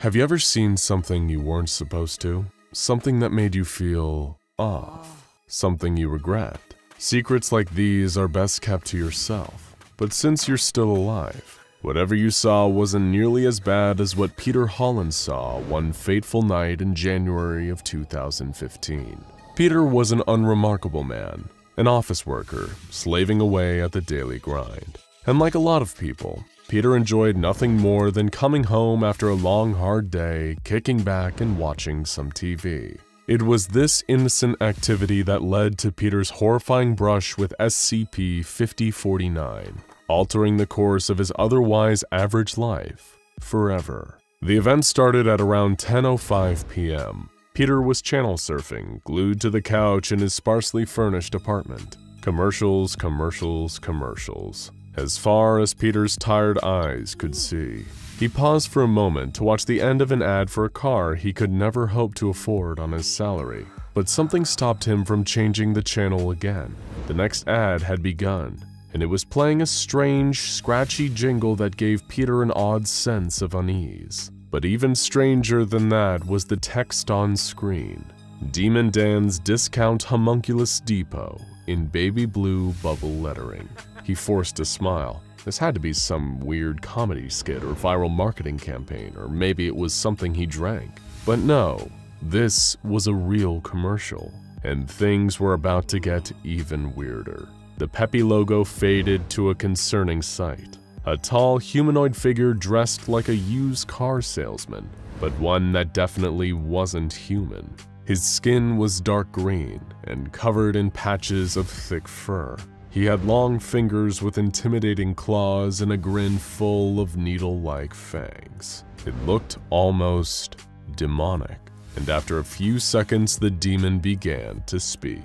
Have you ever seen something you weren't supposed to? Something that made you feel off? Something you regret? Secrets like these are best kept to yourself. But since you're still alive, whatever you saw wasn't nearly as bad as what Peter Holland saw one fateful night in January of 2015. Peter was an unremarkable man, an office worker, slaving away at the daily grind. And like a lot of people, Peter enjoyed nothing more than coming home after a long, hard day, kicking back and watching some TV. It was this innocent activity that led to Peter's horrifying brush with SCP-5049, altering the course of his otherwise average life forever. The event started at around 10.05 p.m. Peter was channel surfing, glued to the couch in his sparsely furnished apartment. Commercials, commercials, commercials as far as Peter's tired eyes could see. He paused for a moment to watch the end of an ad for a car he could never hope to afford on his salary. But something stopped him from changing the channel again. The next ad had begun, and it was playing a strange, scratchy jingle that gave Peter an odd sense of unease. But even stranger than that was the text on screen. Demon Dan's Discount Homunculus Depot in baby blue bubble lettering. He forced a smile. This had to be some weird comedy skit or viral marketing campaign, or maybe it was something he drank. But no, this was a real commercial, and things were about to get even weirder. The Peppy logo faded to a concerning sight. A tall humanoid figure dressed like a used car salesman, but one that definitely wasn't human. His skin was dark green and covered in patches of thick fur. He had long fingers with intimidating claws and a grin full of needle-like fangs. It looked almost demonic, and after a few seconds the demon began to speak.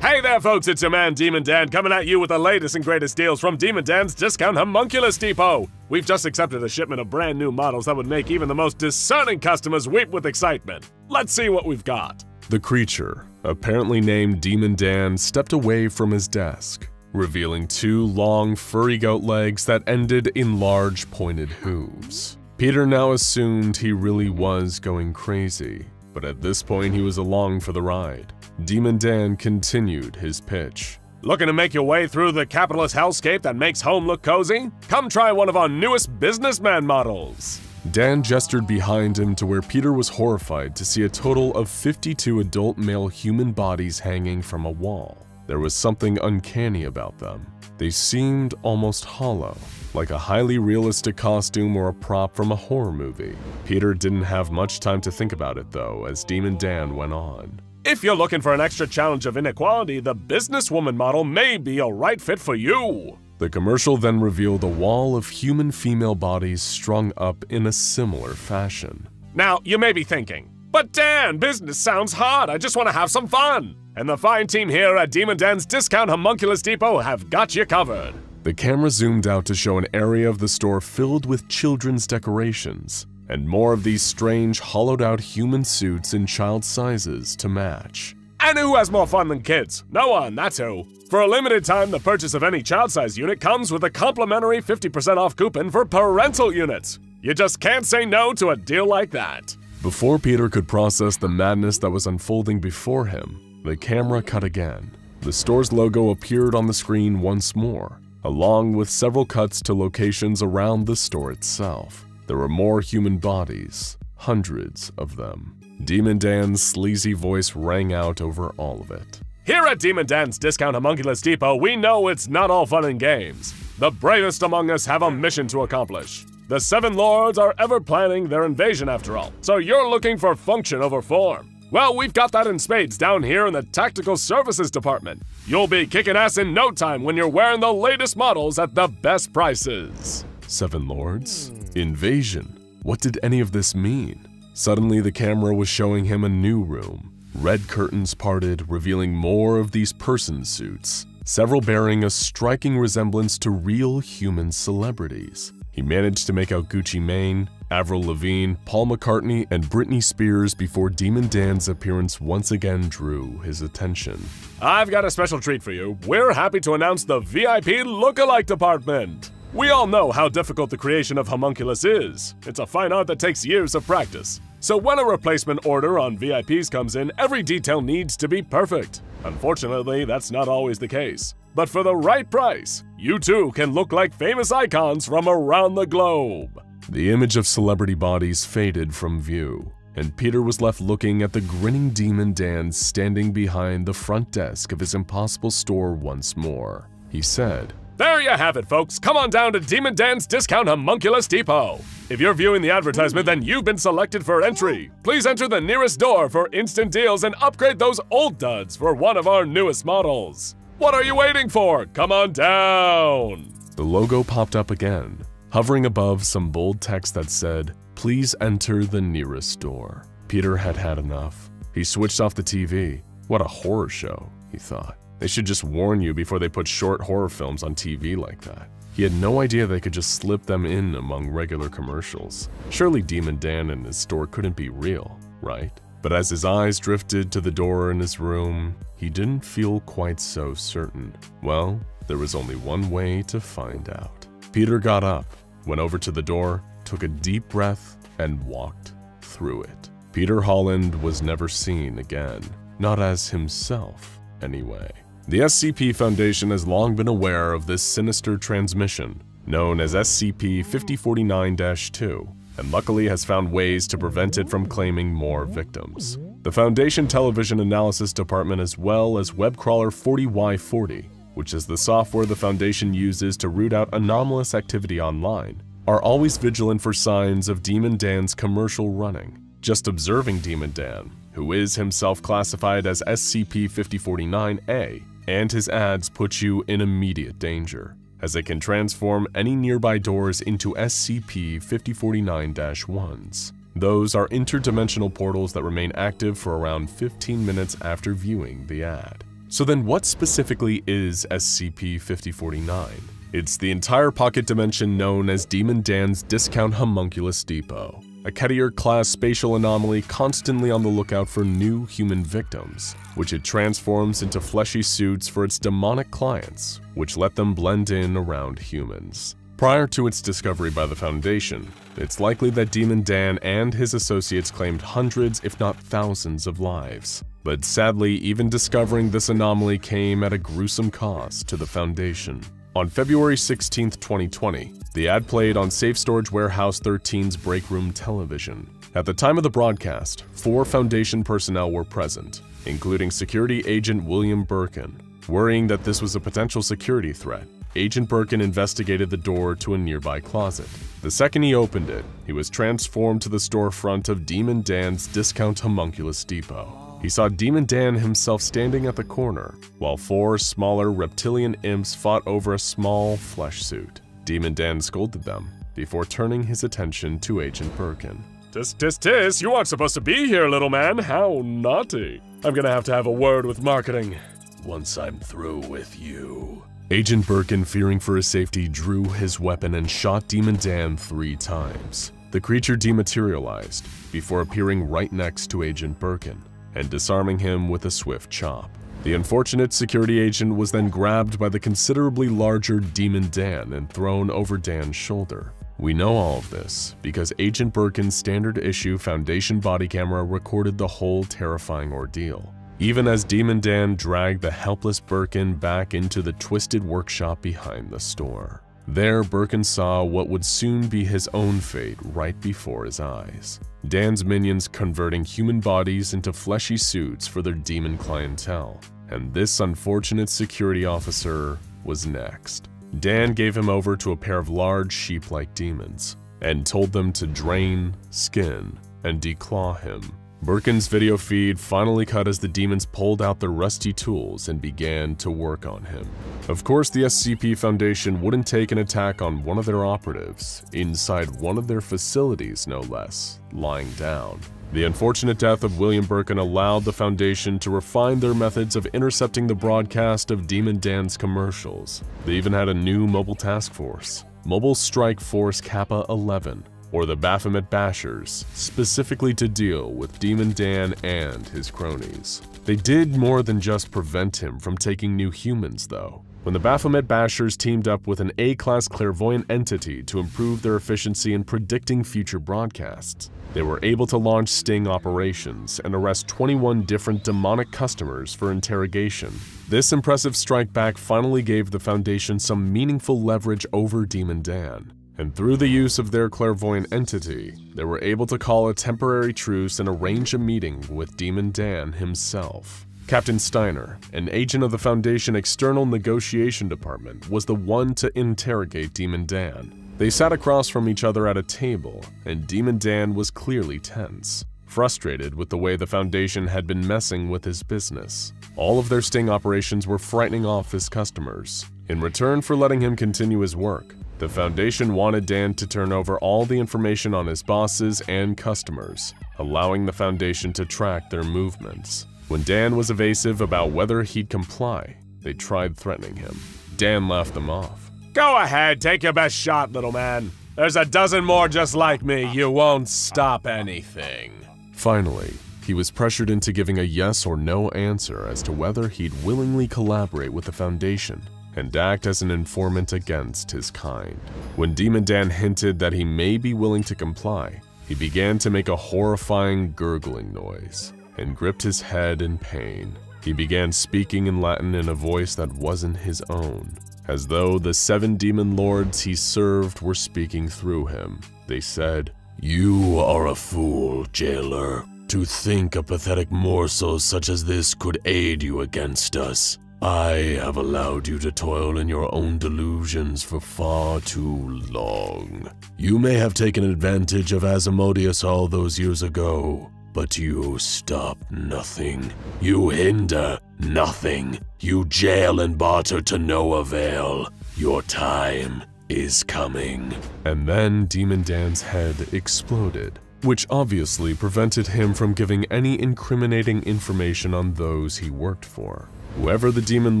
Hey there folks, it's your man Demon Dan coming at you with the latest and greatest deals from Demon Dan's Discount Homunculus Depot. We've just accepted a shipment of brand new models that would make even the most discerning customers weep with excitement. Let's see what we've got. The creature, apparently named Demon Dan, stepped away from his desk revealing two long, furry goat legs that ended in large, pointed hooves. Peter now assumed he really was going crazy, but at this point he was along for the ride. Demon Dan continued his pitch. Looking to make your way through the capitalist hellscape that makes home look cozy? Come try one of our newest businessman models. Dan gestured behind him to where Peter was horrified to see a total of 52 adult male human bodies hanging from a wall. There was something uncanny about them. They seemed almost hollow, like a highly realistic costume or a prop from a horror movie. Peter didn't have much time to think about it though, as Demon Dan went on. If you're looking for an extra challenge of inequality, the businesswoman model may be a right fit for you. The commercial then revealed a wall of human female bodies strung up in a similar fashion. Now, you may be thinking, but Dan, business sounds hard, I just want to have some fun. And the fine team here at Demon Dan's Discount Homunculus Depot have got you covered. The camera zoomed out to show an area of the store filled with children's decorations, and more of these strange, hollowed out human suits in child sizes to match. And who has more fun than kids? No one, that's who. For a limited time, the purchase of any child size unit comes with a complimentary 50% off coupon for parental units. You just can't say no to a deal like that. Before Peter could process the madness that was unfolding before him, the camera cut again. The store's logo appeared on the screen once more, along with several cuts to locations around the store itself. There were more human bodies, hundreds of them. Demon Dan's sleazy voice rang out over all of it. Here at Demon Dan's Discount Homunculus Depot, we know it's not all fun and games. The bravest among us have a mission to accomplish. The Seven Lords are ever planning their invasion after all, so you're looking for function over form. Well, we've got that in spades down here in the Tactical Services Department. You'll be kicking ass in no time when you're wearing the latest models at the best prices. Seven Lords? Invasion? What did any of this mean? Suddenly, the camera was showing him a new room. Red curtains parted, revealing more of these person suits, several bearing a striking resemblance to real human celebrities. He managed to make out Gucci Mane, Avril Lavigne, Paul McCartney, and Britney Spears before Demon Dan's appearance once again drew his attention. I've got a special treat for you. We're happy to announce the VIP Lookalike Department. We all know how difficult the creation of homunculus is. It's a fine art that takes years of practice. So when a replacement order on VIPs comes in, every detail needs to be perfect. Unfortunately, that's not always the case. But for the right price, you too can look like famous icons from around the globe. The image of celebrity bodies faded from view, and Peter was left looking at the grinning demon Dan standing behind the front desk of his impossible store once more. He said, there you have it, folks. Come on down to Demon Dan's Discount Homunculus Depot. If you're viewing the advertisement, then you've been selected for entry. Please enter the nearest door for instant deals and upgrade those old duds for one of our newest models. What are you waiting for? Come on down. The logo popped up again, hovering above some bold text that said, Please enter the nearest door. Peter had had enough. He switched off the TV. What a horror show, he thought. They should just warn you before they put short horror films on TV like that. He had no idea they could just slip them in among regular commercials. Surely Demon Dan and his store couldn't be real, right? But as his eyes drifted to the door in his room, he didn't feel quite so certain. Well, there was only one way to find out. Peter got up, went over to the door, took a deep breath, and walked through it. Peter Holland was never seen again, not as himself, anyway. The SCP Foundation has long been aware of this sinister transmission, known as SCP-5049-2, and luckily has found ways to prevent it from claiming more victims. The Foundation Television Analysis Department as well as webcrawler 40Y40, which is the software the Foundation uses to root out anomalous activity online, are always vigilant for signs of Demon Dan's commercial running. Just observing Demon Dan, who is himself classified as SCP-5049-A, and his ads put you in immediate danger, as they can transform any nearby doors into SCP-5049-1s. Those are interdimensional portals that remain active for around 15 minutes after viewing the ad. So then what specifically is SCP-5049? It's the entire pocket dimension known as Demon Dan's Discount Homunculus Depot a Keter-class spatial anomaly constantly on the lookout for new human victims, which it transforms into fleshy suits for its demonic clients, which let them blend in around humans. Prior to its discovery by the Foundation, it's likely that Demon Dan and his associates claimed hundreds, if not thousands, of lives. But sadly, even discovering this anomaly came at a gruesome cost to the Foundation. On February 16, 2020, the ad played on Safe Storage Warehouse 13's break room television. At the time of the broadcast, four Foundation personnel were present, including security agent William Birkin. Worrying that this was a potential security threat, Agent Birkin investigated the door to a nearby closet. The second he opened it, he was transformed to the storefront of Demon Dan's Discount Homunculus Depot. He saw Demon Dan himself standing at the corner, while four smaller reptilian imps fought over a small flesh suit. Demon Dan scolded them, before turning his attention to Agent Birkin. Tis, tis, tis, you aren't supposed to be here, little man. How naughty. I'm gonna have to have a word with marketing. Once I'm through with you. Agent Birkin, fearing for his safety, drew his weapon and shot Demon Dan three times. The creature dematerialized, before appearing right next to Agent Birkin and disarming him with a swift chop. The unfortunate security agent was then grabbed by the considerably larger Demon Dan and thrown over Dan's shoulder. We know all of this because Agent Birkin's standard issue Foundation body camera recorded the whole terrifying ordeal, even as Demon Dan dragged the helpless Birkin back into the twisted workshop behind the store. There, Birkin saw what would soon be his own fate right before his eyes. Dan's minions converting human bodies into fleshy suits for their demon clientele, and this unfortunate security officer was next. Dan gave him over to a pair of large sheep-like demons, and told them to drain, skin, and declaw him Birkin's video feed finally cut as the demons pulled out their rusty tools and began to work on him. Of course, the SCP Foundation wouldn't take an attack on one of their operatives, inside one of their facilities no less, lying down. The unfortunate death of William Birkin allowed the Foundation to refine their methods of intercepting the broadcast of Demon Dan's commercials. They even had a new mobile task force, Mobile Strike Force Kappa 11, or the Baphomet Bashers, specifically to deal with Demon Dan and his cronies. They did more than just prevent him from taking new humans, though. when the Baphomet Bashers teamed up with an A-class clairvoyant entity to improve their efficiency in predicting future broadcasts. They were able to launch sting operations and arrest 21 different demonic customers for interrogation. This impressive strike back finally gave the Foundation some meaningful leverage over Demon Dan. And through the use of their clairvoyant entity, they were able to call a temporary truce and arrange a meeting with Demon Dan himself. Captain Steiner, an agent of the Foundation External Negotiation Department, was the one to interrogate Demon Dan. They sat across from each other at a table, and Demon Dan was clearly tense, frustrated with the way the Foundation had been messing with his business. All of their sting operations were frightening off his customers. In return for letting him continue his work, the Foundation wanted Dan to turn over all the information on his bosses and customers, allowing the Foundation to track their movements. When Dan was evasive about whether he'd comply, they tried threatening him. Dan laughed them off. Go ahead, take your best shot, little man. There's a dozen more just like me. You won't stop anything. Finally, he was pressured into giving a yes or no answer as to whether he'd willingly collaborate with the Foundation and act as an informant against his kind. When Demon Dan hinted that he may be willing to comply, he began to make a horrifying gurgling noise and gripped his head in pain. He began speaking in Latin in a voice that wasn't his own, as though the seven demon lords he served were speaking through him. They said, You are a fool, jailer, to think a pathetic morsel such as this could aid you against us. I have allowed you to toil in your own delusions for far too long. You may have taken advantage of Asmodeus all those years ago, but you stop nothing. You hinder nothing. You jail and barter to no avail. Your time is coming. And then Demon Dan's head exploded, which obviously prevented him from giving any incriminating information on those he worked for. Whoever the Demon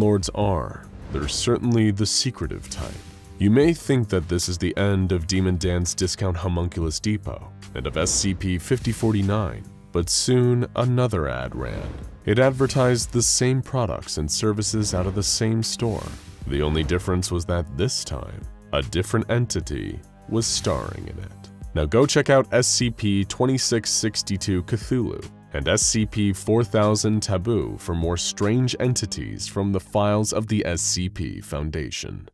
Lords are, they're certainly the secretive type. You may think that this is the end of Demon Dan's Discount Homunculus Depot and of SCP-5049, but soon another ad ran. It advertised the same products and services out of the same store. The only difference was that this time, a different entity was starring in it. Now go check out SCP-2662 Cthulhu and SCP-4000 Taboo for more strange entities from the files of the SCP Foundation.